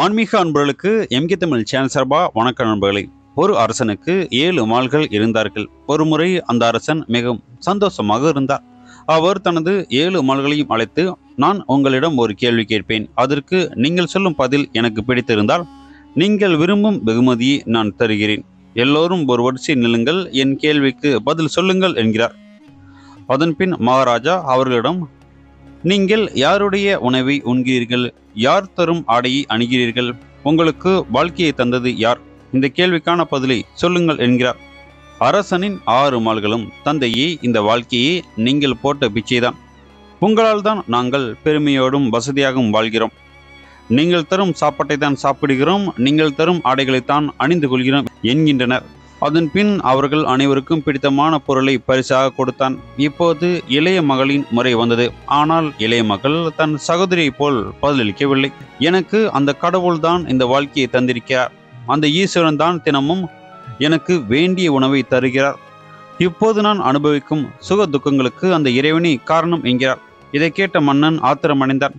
ஆன்மீக அன்பர்களுக்கு எம்கி தமிழ் சேனல் சார்பா வணக்க நண்பர்களே. ஒரு அரசனுக்கு ஏழு மால்கள் இருந்தார்கள். ஒரு முறை அந்த அரசன் மிகவும் சந்தோஷமாக இருந்தார். அவர் தனது ஏழு மால்களையும் அழைத்து நான் உங்களிடம் ஒரு கேள்வி கேட்பேன். அதற்கு நீங்கள் சொல்லும் பதில் எனக்கு பிடித்திருந்தால் நீங்கள் விரும்பும் வெகுமதியை நான் தருகிறேன். எல்லோரும் ஒரு வரிசை நில்லுங்கள். என் கேள்விக்கு பதில் சொல்லுங்கள் என்கிறார். அதன்பின் மகாராஜா அவர்களிடம் நீங்கள் யாருடைய உணவை உண்கிறீர்கள்? யார் தரும் ஆடையை அணுகிறீர்கள்? உங்களுக்கு வாழ்க்கையை தந்தது யார்? இந்த கேள்விக்கான பதிலை சொல்லுங்கள் என்கிறார். அரசனின் ஆறு மால்களும் தந்தையே இந்த வாழ்க்கையே நீங்கள் போட்ட பிச்சைதான். உங்களால் தான் நாங்கள் பெருமையோடும் வசதியாகவும் வாழ்கிறோம். நீங்கள் தரும் சாப்பாட்டை தான் சாப்பிடுகிறோம் நீங்கள் தரும் ஆடைகளைத்தான் அணிந்து கொள்கிறோம் என்கின்றனர். அதன் பின் அவர்கள் அனைவருக்கும் பிடித்தமான பொருளை பரிசாக கொடுத்தான். இப்போது இளைய மகளின் முறை வந்தது. ஆனால் இளைய மகள் தன் சகோதரியைப் போல் பதிலளிக்கவில்லை. எனக்கு அந்த கடவுள்தான் இந்த வாழ்க்கையை தந்திருக்கிறார். அந்த ஈஸ்வரன் தான் தினமும் எனக்கு வேண்டிய உணவை தருகிறார். இப்போது நான் அனுபவிக்கும் சுக துக்கங்களுக்கு அந்த இறைவனி காரணம் என்கிறார். இதை கேட்ட மன்னன் ஆத்திரமடைந்தான்.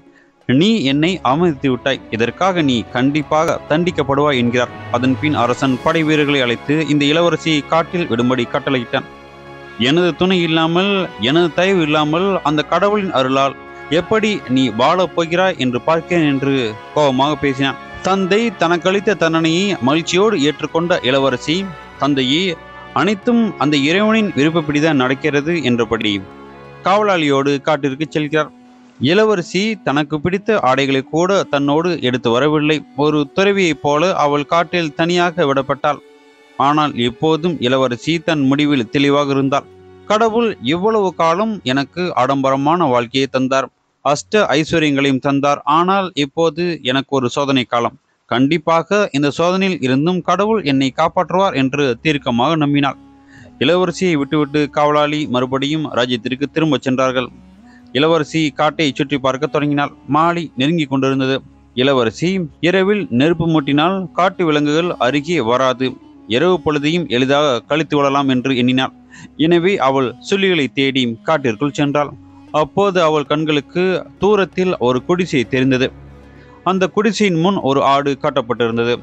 நீ என்னை அவமதித்து விட்டாய் இதற்காக நீ கண்டிப்பாக தண்டிக்கப்படுவாய் என்கிறார். அதன் பின் அரசன் படை வீரர்களை அழைத்து இந்த இளவரசியை காட்டில் விடும்படி கட்டளையிட்டான். எனது துணை இல்லாமல் எனது தயவு இல்லாமல் அந்த கடவுளின் அருளால் எப்படி நீ வாழப் போகிறாய் என்று பார்க்கிறேன் என்று கோபமாக பேசினான். தந்தை தனக்களித்த தண்டனையை மகிழ்ச்சியோடு ஏற்றுக்கொண்ட இளவரசி தந்தையே அனைத்தும் அந்த இறைவனின் விருப்பப்படிதான் நடக்கிறது என்றபடி காவலாளியோடு காட்டிற்கு செல்கிறார். இளவரசி தனக்கு பிடித்த ஆடைகளை கூட தன்னோடு எடுத்து வரவில்லை. ஒரு துறவியைப் போல அவள் காட்டில் தனியாக விடப்பட்டாள். ஆனால் இப்போதும் இளவரசி தன் முடிவில் தெளிவாக இருந்தாள். கடவுள் இவ்வளவு காலம் எனக்கு ஆடம்பரமான வாழ்க்கையை தந்தார். அஷ்ட ஐஸ்வர்யங்களையும் தந்தார். ஆனால் இப்போது எனக்கு ஒரு சோதனை காலம். கண்டிப்பாக இந்த சோதனையில் இருந்தும் கடவுள் என்னை காப்பாற்றுவார் என்று தீர்க்கமாக நம்பினாள். இளவரசியை விட்டுவிட்டு காவலாளி மறுபடியும் ராஜ்யத்திற்கு திரும்பச் சென்றார்கள். இளவரசி காட்டை சுற்றி பார்க்க தொடங்கினாள். மாலை நெருங்கி கொண்டிருந்தது. இளவரசி இரவில் நெருப்பு மூட்டினால் காட்டு விலங்குகள் அருகே வராது. இரவு பொழுதையும் எளிதாக கழித்து விடலாம் என்று எண்ணினாள். எனவே அவள் சுள்ளிகளை தேடி காட்டிற்குள் சென்றாள். அப்போது அவள் கண்களுக்கு தூரத்தில் ஒரு குடிசை தெரிந்தது. அந்த குடிசையின் முன் ஒரு ஆடு காட்டப்பட்டிருந்தது.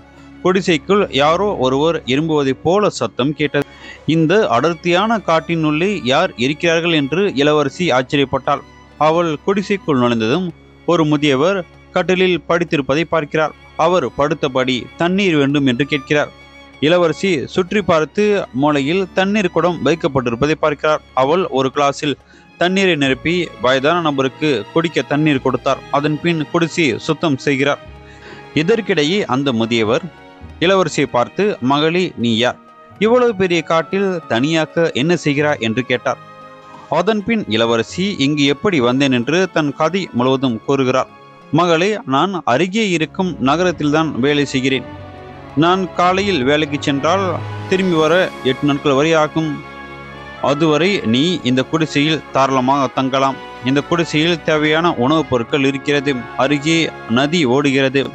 குடிசைக்குள் யாரோ ஒருவர் இரும்புவதைப் போல சத்தம் கேட்டது. இந்த அடர்த்தியான காட்டினுள்ளே யார் இருக்கிறார்கள் என்று இளவரசி ஆச்சரியப்பட்டாள். அவள் குடிசைக்குள் நுழைந்ததும் ஒரு முதியவர் கட்டிலில் படித்திருப்பதை பார்க்கிறார். அவர் படுத்தபடி தண்ணீர் வேண்டும் என்று கேட்கிறார். இளவரசி சுற்றி பார்த்து மூலையில் தண்ணீர் குடம் வைக்கப்பட்டிருப்பதை பார்க்கிறார். அவள் ஒரு கிளாஸில் தண்ணீரை நிரப்பி வயதான நபருக்கு குடிக்க தண்ணீர் கொடுத்தார். அதன் பின் குடிசி சுத்தம் செய்கிறார். இதற்கிடையே அந்த முதியவர் இளவரசியை பார்த்து மகளி நீ யார்? இவ்வளவு பெரிய காட்டில் தனியாக என்ன செய்கிறாய்? என்று கேட்டார். அதன்பின் இளவரசி இங்கு எப்படி வந்தேன்? என்று தன் கதை முழுவதும் கூறுகிறார் மகளே நான் அருகே இருக்கும் நகரத்தில்தான் வேலை செய்கிறேன். நான் காலையில் வேலைக்கு சென்றால் திரும்பி வர எட்டு நாட்கள் வரை ஆகும் அதுவரை நீ இந்த குடிசையில் தாராளமாக தங்கலாம். இந்த குடிசையில் தேவையான உணவுப் பொருட்கள் இருக்கிறது. அருகே நதி ஓடுகிறது.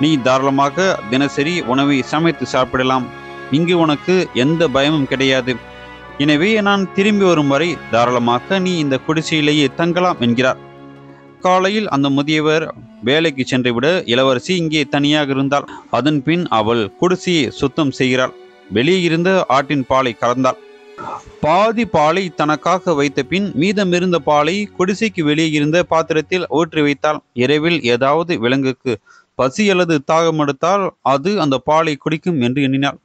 நீ தாராளமாக தினசரி உணவை சமைத்து சாப்பிடலாம். இங்கு உனக்கு எந்த பயமும் கிடையாது. எனவே நான் திரும்பி வரும் வரை தாராளமாக நீ இந்த குடிசையிலேயே தங்கலாம் என்கிறார். காலையில் அந்த முதியவர் வேலைக்கு சென்றுவிட இளவரசி இங்கே தனியாக இருந்தாள். அதன் பின் அவள் குடிசையை சுத்தம் செய்கிறாள். வெளியே இருந்த ஆட்டின் பாலை கலந்தாள். பாதி பாலை தனக்காக வைத்த பின் மீதமிருந்த பாலை குடிசைக்கு வெளியே இருந்த பாத்திரத்தில் ஊற்றி வைத்தாள். இரவில் ஏதாவது விலங்குக்கு பசி அல்லது தாகம் எடுத்தால் அது அந்த பாலை குடிக்கும் என்று எண்ணினாள்.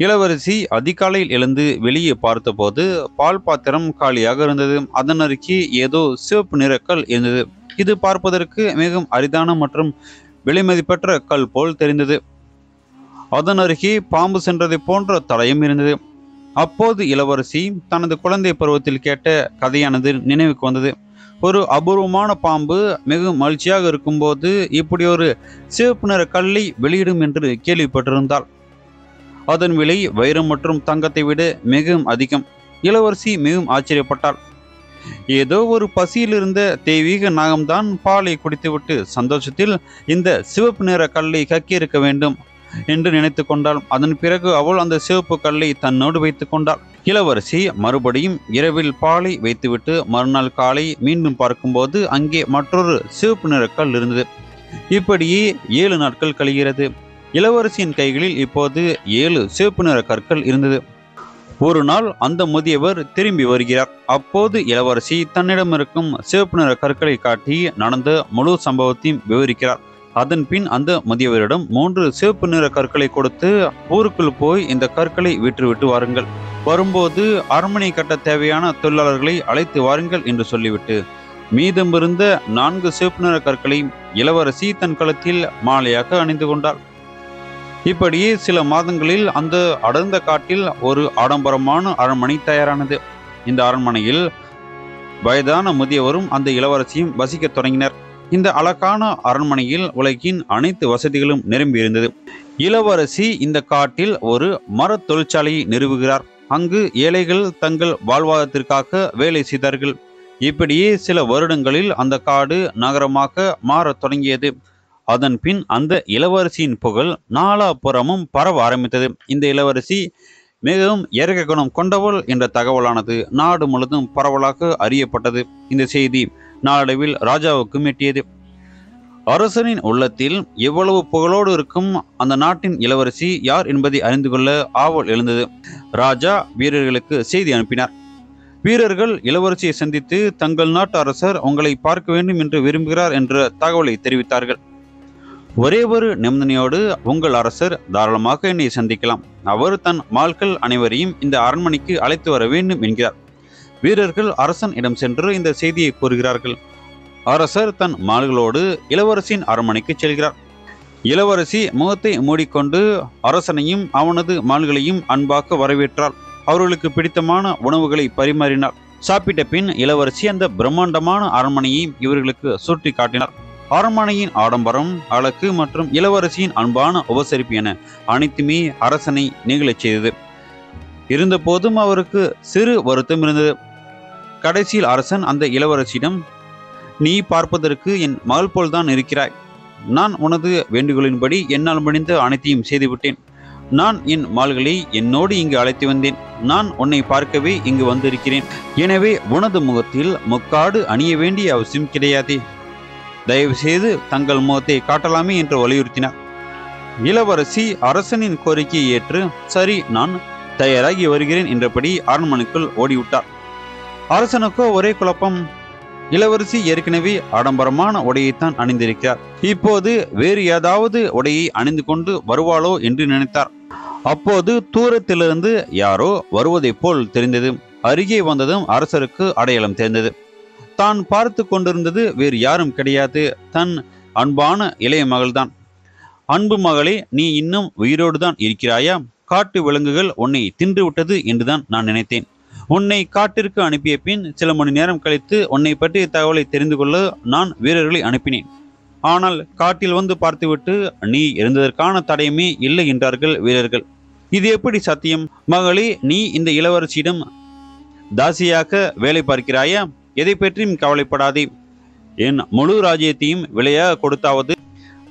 இளவரசி அதிகாலையில் எழுந்து வெளியே பார்த்தபோது பால் பாத்திரம் காலியாக இருந்தது. அதன் அருகே ஏதோ சிவப்பு நிற கல் இருந்தது. இது பார்ப்பதற்கு மிகவும் அரிதான மற்றும் விலைமதிப்பற்ற கல் போல் தெரிந்தது. அதன் அருகே பாம்பு சென்றதை போன்ற தடையும் இருந்தது. அப்போது இளவரசி தனது குழந்தை பருவத்தில் கேட்ட கதையானது நினைவுக்கு வந்தது. ஒரு அபூர்வமான பாம்பு மிகவும் மகிழ்ச்சியாக இருக்கும்போது இப்படி ஒரு சிவப்பு நிற கல்லை வெளியிடும் என்று கேள்விப்பட்டிருந்தாள். அதன் விலை வைரம் மற்றும் தங்கத்தை விட மிகவும் அதிகம். இளவரசி மிகவும் ஆச்சரியப்பட்டாள். ஏதோ ஒரு பசியில் இருந்த தெய்வீக நாகம்தான் பாலை குடித்துவிட்டு சந்தோஷத்தில் இந்த சிவப்பு நிற கல்லை கக்கியிருக்க வேண்டும் என்று நினைத்து கொண்டாள். அதன் பிறகு அவள் அந்த சிவப்பு கல்லை தன்னோடு வைத்துக் கொண்டாள். இளவரசி மறுபடியும் இரவில் பாலை வைத்துவிட்டு மறுநாள் காலை மீண்டும் பார்க்கும்போது அங்கே மற்றொரு சிவப்பு நிற கல் இருந்தது. இப்படியே ஏழு நாட்கள் கழிகிறது. இளவரசியின் கைகளில் இப்போது ஏழு சிவப்பு நிற கற்கள் இருந்தது. ஒரு நாள் அந்த முதியவர் திரும்பி வருகிறார். அப்போது இளவரசி தன்னிடம் இருக்கும் சிவப்பு நிற கற்களை காட்டி நடந்த முழு சம்பவத்தையும் விவரிக்கிறார். அதன் பின் அந்த முதியவரிடம் மூன்று சிவப்பு நிற கற்களை கொடுத்து ஊருக்குள் போய் இந்த கற்களை விற்றுவிட்டு வாருங்கள். வரும்போது அரண்மனை கட்ட தேவையான தொழிலாளர்களை அழைத்து வாருங்கள் என்று சொல்லிவிட்டு மீதமிருந்த நான்கு சிவப்பு நிற கற்களையும் இளவரசி தன் கழுத்தில் மாலையாக அணிந்து கொண்டாள். இப்படியே சில மாதங்களில் அந்த அடர்ந்த காட்டில் ஒரு ஆடம்பரமான அரண்மனை தயாரானது. இந்த அரண்மனையில் வயதான முதியவரும் அந்த இளவரசியும் வசிக்கத் தொடங்கினர். இந்த அழகான அரண்மனையில் உலகின் அனைத்து வசதிகளும் நிரம்பியிருந்தது. இளவரசி இந்த காட்டில் ஒரு மர தொழிற்சாலையை நிறுவுகிறார். அங்கு ஏழைகள் தங்கள் வாழ்வாதாரத்திற்காக வேலை செய்தார்கள். இப்படியே சில வருடங்களில் அந்த காடு நகரமாக மாறத் தொடங்கியது. அதன் பின் அந்த இளவரசியின் புகழ் நாலாபுறமும் பரவ ஆரம்பித்தது. இந்த இளவரசி மிகவும் இயற்கை குணம் கொண்டவள் என்ற தகவலானது நாடு முழுதும் பரவலாக அறியப்பட்டது. இந்த செய்தி நாளடைவில் ராஜாவுக்கும் எட்டியது அரசனின் உள்ளத்தில் எவ்வளவு புகழோடு இருக்கும் அந்த நாட்டின் இளவரசி யார் என்பதை அறிந்து கொள்ள ஆவல் எழுந்தது. ராஜா வீரர்களுக்கு செய்தி அனுப்பினார். வீரர்கள் இளவரசியை சந்தித்து தங்கள் நாட்டு அரசர் உங்களை பார்க்க வேண்டும் என்று விரும்புகிறார் என்ற தகவலை தெரிவித்தார்கள். ஒரே ஒரு நிபந்தனையோடு உங்கள் அரசர் தாராளமாக என்னை சந்திக்கலாம். அவர் தன் மால்கள் அனைவரையும் இந்த அரண்மனைக்கு அழைத்து வர வேண்டும் என்கிறார். வீரர்கள் அரசன் இடம் சென்று இந்த செய்தியை கூறுகிறார்கள். அரசர் தன் மால்களோடு இளவரசியின் அரண்மனைக்கு செல்கிறார். இளவரசி முகத்தை மூடிக்கொண்டு அரசனையும் அவனது மால்களையும் அன்பாக வரவேற்றார். அவர்களுக்கு பிடித்தமான உணவுகளை பரிமாறினார். சாப்பிட்ட பின் இளவரசி அந்த பிரம்மாண்டமான அரண்மனையை இவர்களுக்கு சுட்டி காட்டினார் அரண்மனையின் ஆடம்பரம் அழகு மற்றும் இளவரசியின் அன்பான உபசரிப்பு என அனைத்துமே அரசனை நிகழச் செய்தது. இருந்தபோதும் அவருக்கு சிறு வருத்தம் இருந்தது. கடைசியில் அரசன் அந்த இளவரசியிடம் நீ பார்ப்பதற்கு என் மகள் போல்தான் இருக்கிறாய். நான் உனது வேண்டுகோளின்படி என்னால் முடிந்த அனைத்தையும் செய்துவிட்டேன். நான் என் மால்களை என்னோடு இங்கு அழைத்து வந்தேன். நான் உன்னை பார்க்கவே இங்கு வந்திருக்கிறேன். எனவே உனது முகத்தில் முக்காடு அணிய வேண்டிய அவசியம் கிடையாது. தயவு செய்து தங்கள் முகத்தை காட்டலாமே என்று வலியுறுத்தினார். இளவரசி அரசனின் கோரிக்கையை ஏற்று சரி நான் தயாராகி வருகிறேன் என்றபடி அரண்மனைக்குள் ஓடிவிட்டார். அரசனுக்கோ ஒரே குழப்பம் இளவரசி ஏற்கனவே ஆடம்பரமான உடையைத்தான் அணிந்திருக்கிறார். இப்போது வேறு ஏதாவது உடையை அணிந்து கொண்டு வருவாளோ என்று நினைத்தார். அப்போது தூரத்திலிருந்து யாரோ வருவதைப் போல் தெரிந்தது. அருகே வந்ததும் அரசருக்கு அடையாளம் தெரிந்தது. தான் பார்த்து கொண்டிருந்தது வேறு யாரும் கிடையாது. தன் அன்பான இளைய மகள்தான். அன்பு மகளே நீ இன்னும் உயிரோடு தான் இருக்கிறாயா? காட்டு விலங்குகள் உன்னை தின்று விட்டது என்றுதான் நான் நினைத்தேன். உன்னை காட்டிற்கு அனுப்பிய பின் சில மணி நேரம் கழித்து உன்னை பற்றிய தகவலை தெரிந்து கொள்ள நான் வீரர்களை அனுப்பினேன். ஆனால் காட்டில் வந்து பார்த்துவிட்டு நீ இருந்ததற்கான தடயமே இல்லை என்றார்கள் வீரர்கள். இது எப்படி சத்தியம்? மகளே நீ இந்த இளவரசியிடம் தாசியாக வேலை பார்க்கிறாயா? எதை பற்றியும் கவலைப்படாதே. என் முழு ராஜ்யத்தையும் விலையாக கொடுத்தாவது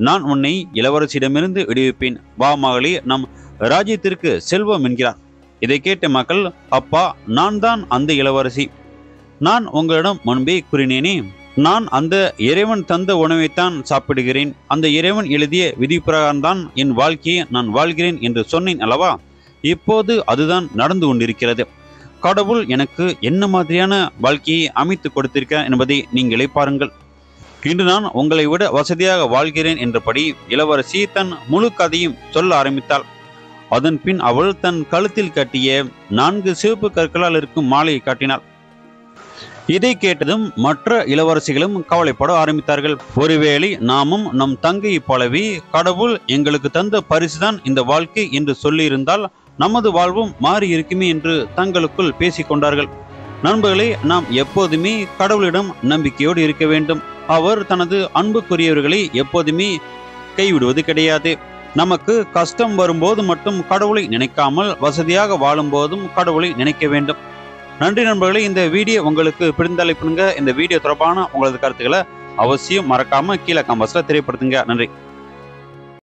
நான் உன்னை இளவரசியிடமிருந்து விடுவிப்பேன். வா மகளே நம் ராஜ்யத்திற்கு செல்வம் என்கிறார் இதை கேட்ட மக்கள் அப்பா நான் தான் அந்த இளவரசி. நான் உங்களிடம் முன்பே கூறினேனே நான் அந்த இறைவன் தந்த உணவைத்தான் சாப்பிடுகிறேன். அந்த இறைவன் எழுதிய விதி பிரகாரம்தான் என் வாழ்க்கையை நான் வாழ்கிறேன் என்று சொன்னேன் அல்லவா? இப்போது அதுதான் நடந்து கொண்டிருக்கிறது. கடவுள் எனக்கு என்ன மாதிரியான வாழ்க்கையை அமைத்து கொடுத்திருக்க என்பதை நீங்களே பாருங்கள். இன்று நான் உங்களை விட வசதியாக வாழ்கிறேன் என்றபடி இளவரசி தன் முழு கதையும் சொல்ல ஆரம்பித்தாள். அதன் பின் அவள் தன் கழுத்தில் கட்டிய நான்கு சிவப்பு கற்களால் இருக்கும் மாலையை காட்டினாள். இதை கேட்டதும் மற்ற இளவரசிகளும் கவலைப்பட ஆரம்பித்தார்கள். ஒருவேளை நாமும் நம் தங்கையை போலவே கடவுள் எங்களுக்கு தந்த பரிசுதான் இந்த வாழ்க்கை என்று சொல்லியிருந்தால் நமது வாழ்வும் மாறி இருக்குமே என்று தங்களுக்குள் பேசிக்கொண்டார்கள் நண்பர்களே நாம் எப்போதுமே கடவுளிடம் நம்பிக்கையோடு இருக்க வேண்டும். அவர் தனது அன்புக்குரியவர்களை எப்போதுமே கைவிடுவது கிடையாது. நமக்கு கஷ்டம் வரும்போது மட்டும் கடவுளை நினைக்காமல் வசதியாக வாழும் போதும் கடவுளை நினைக்க வேண்டும். நன்றி நண்பர்களே இந்த வீடியோ உங்களுக்கு பிரிந்தளிப்புங்க இந்த வீடியோ தொடர்பான உங்களது கருத்துக்களை அவசியம் மறக்காம கீழே கம்பஸ்ல தெரியப்படுத்துங்க. நன்றி.